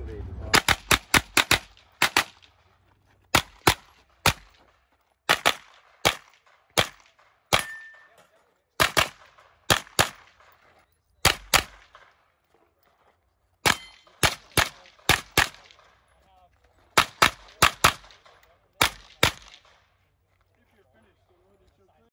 excavated.